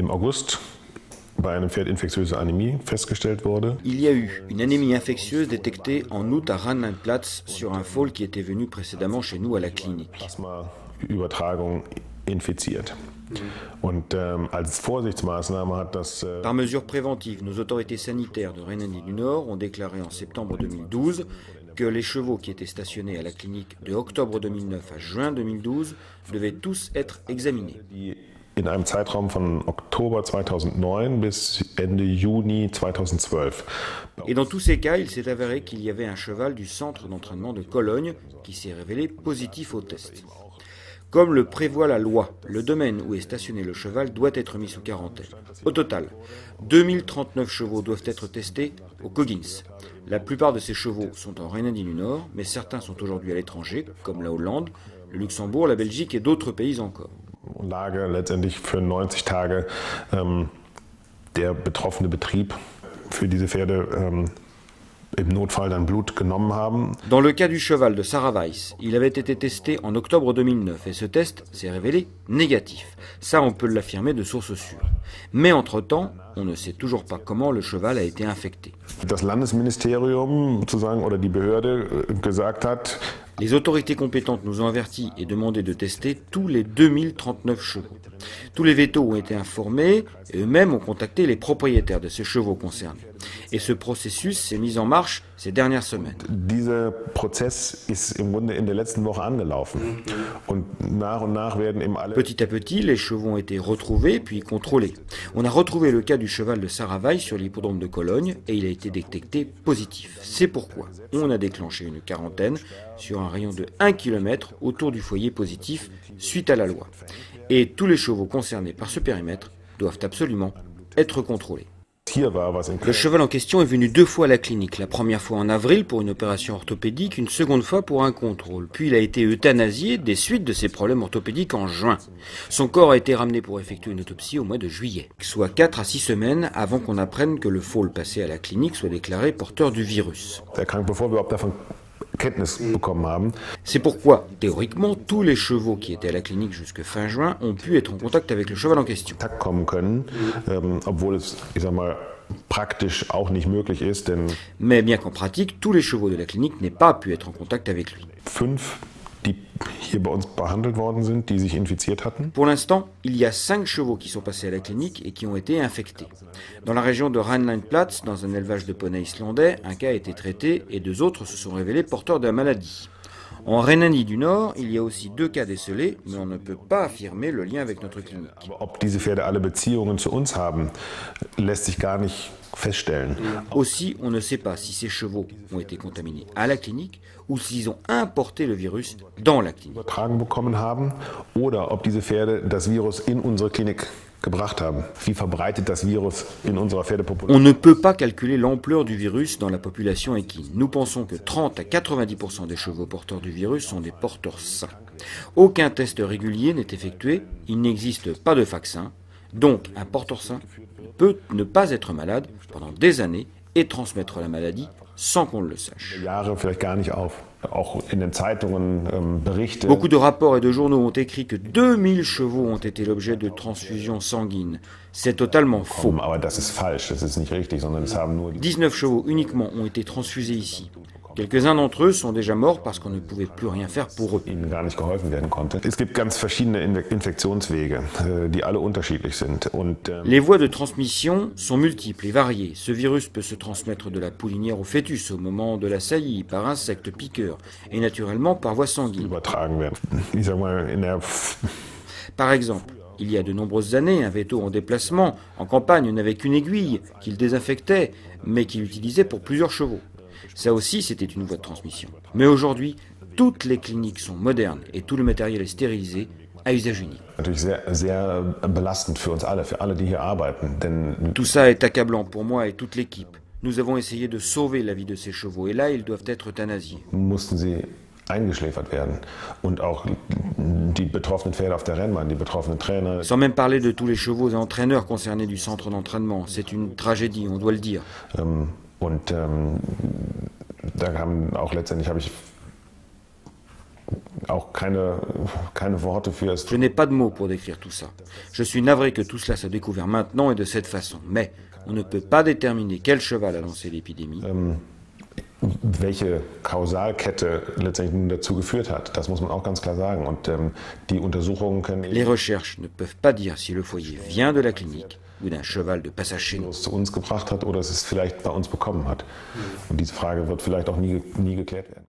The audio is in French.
im August bei einem Pferd infektiöse Anämie festgestellt wurde. Il y a eu une anémie infectieuse détectée en août à Rheinland-Platz sur un foal qui était venu précédemment chez nous à la clinique. Plasma-Übertragung infiziert. Und ähm, als Vorsichtsmaßnahme hat das. Äh Par mesure préventive, nos autorités sanitaires de Rhénanie du Nord ont déclaré en septembre 2012 que les chevaux qui étaient stationnés à la clinique de octobre 2009 à juin 2012 devaient tous être examinés. In einem Zeitraum von Oktober 2009 bis Ende Juni 2012. Et dans tous ces cas, il s'est avéré qu'il y avait un cheval du centre d'entraînement de Cologne qui s'est révélé positif au test. Comme le prévoit la loi, le domaine où est stationné le cheval doit être mis sous quarantaine. Au total, 2039 chevaux doivent être testés au Coggins. La plupart de ces chevaux sont en Rhénanie du Nord, mais certains sont aujourd'hui à l'étranger, comme la Hollande, le Luxembourg, la Belgique et d'autres pays encore. Lage letztendlich für 90 Tage ähm, der betroffene Betrieb für diese Pferde ähm, im Notfall dann Blut genommen haben. Dans le cas du cheval de Sarah Weiss, il avait été testé en octobre 2009 et ce test s'est révélé négatif. Ça, on peut l'affirmer de source sûre. Mais entre-temps, on ne sait toujours pas comment le cheval a été infecté. Das Landesministerium sozusagen oder die Behörde äh, gesagt hat, Les autorités compétentes nous ont avertis et demandé de tester tous les 2039 chevaux. Tous les vétos ont été informés et eux-mêmes ont contacté les propriétaires de ces chevaux concernés. Et ce processus s'est mis en marche ces dernières semaines. Petit à petit, les chevaux ont été retrouvés puis contrôlés. On a retrouvé le cas du cheval de Saravaille sur l'hippodrome de Cologne et il a été détecté positif. C'est pourquoi on a déclenché une quarantaine sur un rayon de 1 km autour du foyer positif suite à la loi. Et tous les chevaux concernés par ce périmètre doivent absolument être contrôlés. Le cheval en question est venu deux fois à la clinique, la première fois en avril pour une opération orthopédique, une seconde fois pour un contrôle. Puis il a été euthanasié des suites de ses problèmes orthopédiques en juin. Son corps a été ramené pour effectuer une autopsie au mois de juillet, soit 4 à 6 semaines avant qu'on apprenne que le foal passé à la clinique soit déclaré porteur du virus. Kenntnis bekommen haben. C'est pourquoi, théoriquement, tous les chevaux qui étaient à la clinique jusque fin juin ont pu être en contact avec le cheval en question. Kontakt kommen können, ähm, obwohl es, ich sag mal, praktisch auch nicht möglich ist, denn Mais bien qu'en pratique, tous les chevaux de la clinique n'aient pas pu être en contact avec lui. fünf, hier bei uns behandelt worden sind, die sich infiziert hatten? Pour l'instant, il y a cinq chevaux qui sont passés à la clinique et qui ont été infectés. Dans la région de Rheinland-Platz, dans un élevage de poneys islandais, un cas a été traité et deux autres se sont révélés porteurs de la maladie. En Rhénanie du Nord, il y a aussi deux cas décelés, mais on ne peut pas affirmer le lien avec notre clinique. Aussi, on ne sait pas si ces chevaux ont été contaminés à la clinique ou s'ils ont importé le virus dans la clinique. On ne peut pas calculer l'ampleur du virus dans la population équine. Nous pensons que 30 à 90% des chevaux porteurs du virus sont des porteurs sains. Aucun test régulier n'est effectué, il n'existe pas de vaccin, donc un porteur sain peut ne pas être malade pendant des années et transmettre la maladie sans qu'on le sache. Ähm. Beaucoup de rapports et de journaux ont écrit que 2000 chevaux ont été l'objet de transfusions sanguines. C'est totalement faux. Aber das ist falsch, das ist nicht richtig, sondern es haben nur die 19 chevaux uniquement ont été transfusés ici. Quelques-uns d'entre eux sont déjà morts parce qu'on ne pouvait plus rien faire pour eux. äh, ähm, Les voies de transmission sont multiples et variées. Ce virus peut se transmettre de la poulinière au fœtus au moment de la saillie, par insectes piqueurs et naturellement par voie sanguine. Par exemple, il y a de nombreuses années, un veto en déplacement, en campagne, n'avait qu'une aiguille qu'il désinfectait, mais qu'il utilisait pour plusieurs chevaux. Ça aussi, c'était une voie de transmission. Mais aujourd'hui, toutes les cliniques sont modernes et tout le matériel est stérilisé à usage unique. Tout ça est accablant pour moi et toute l'équipe. Nous avons essayé de sauver la vie de ces chevaux et là, ils doivent être euthanasiés. Sans même parler de tous les chevaux et entraîneurs concernés du centre d'entraînement. C'est une tragédie, on doit le dire. ähm, und ähm, da haben auch letztendlich habe ich auch keine, keine Worte für. Je n'ai pas de mots pour décrire tout ça. Je suis navré que tout cela soit découvert maintenant et de cette façon. Mais on ne peut pas déterminer quel cheval a lancé l'épidémie. Ähm, welche Kausalkette letztendlich nun dazu geführt hat, das muss man auch ganz klar sagen. Und ähm, die Untersuchungen können. Les recherches ne peuvent pas dire si le foyer vient de la clinique ou d'un cheval de zu uns gebracht hat oder es es vielleicht bei uns bekommen hat. Und diese Frage wird vielleicht auch nie, nie geklärt werden.